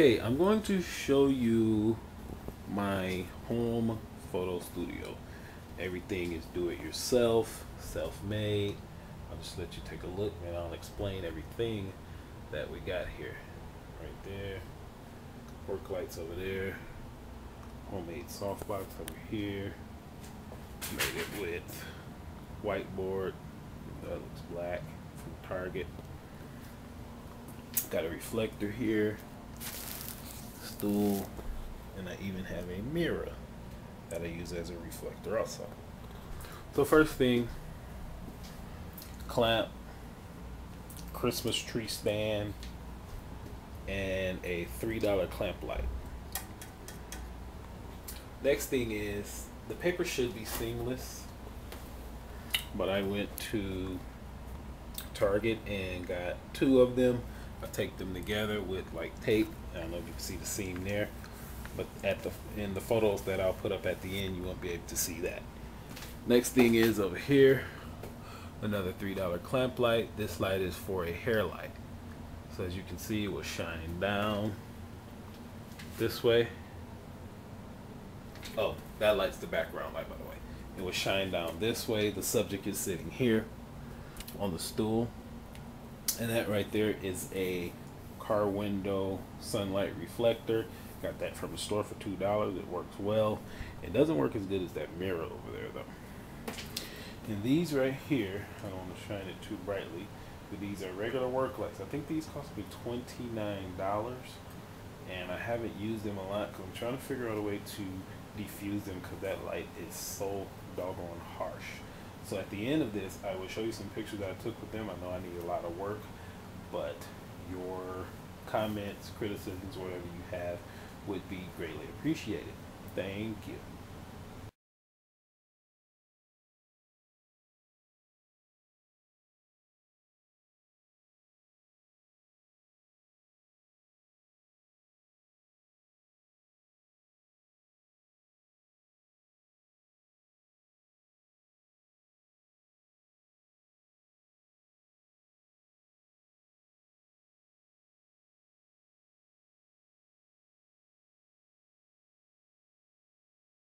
Okay, I'm going to show you my home photo studio. Everything is do it yourself, self made. I'll just let you take a look and I'll explain everything that we got here. Right there. Work lights over there. Homemade softbox over here. Made it with whiteboard. That looks black from Target. Got a reflector here stool, and I even have a mirror that I use as a reflector also. So first thing, clamp, Christmas tree stand, and a $3 clamp light. Next thing is, the paper should be seamless, but I went to Target and got two of them I take them together with like tape. I don't know if you can see the seam there, but at the in the photos that I'll put up at the end, you won't be able to see that. Next thing is over here, another three dollar clamp light. This light is for a hair light. So as you can see, it will shine down this way. Oh, that light's the background light, by the way. It will shine down this way. The subject is sitting here on the stool and that right there is a car window sunlight reflector. Got that from the store for two dollars. It works well. It doesn't work as good as that mirror over there though. And these right here I don't want to shine it too brightly but these are regular work lights. I think these cost me $29 and I haven't used them a lot. Because I'm trying to figure out a way to diffuse them because that light is so doggone harsh so at the end of this, I will show you some pictures I took with them. I know I need a lot of work, but your comments, criticisms, whatever you have would be greatly appreciated. Thank you.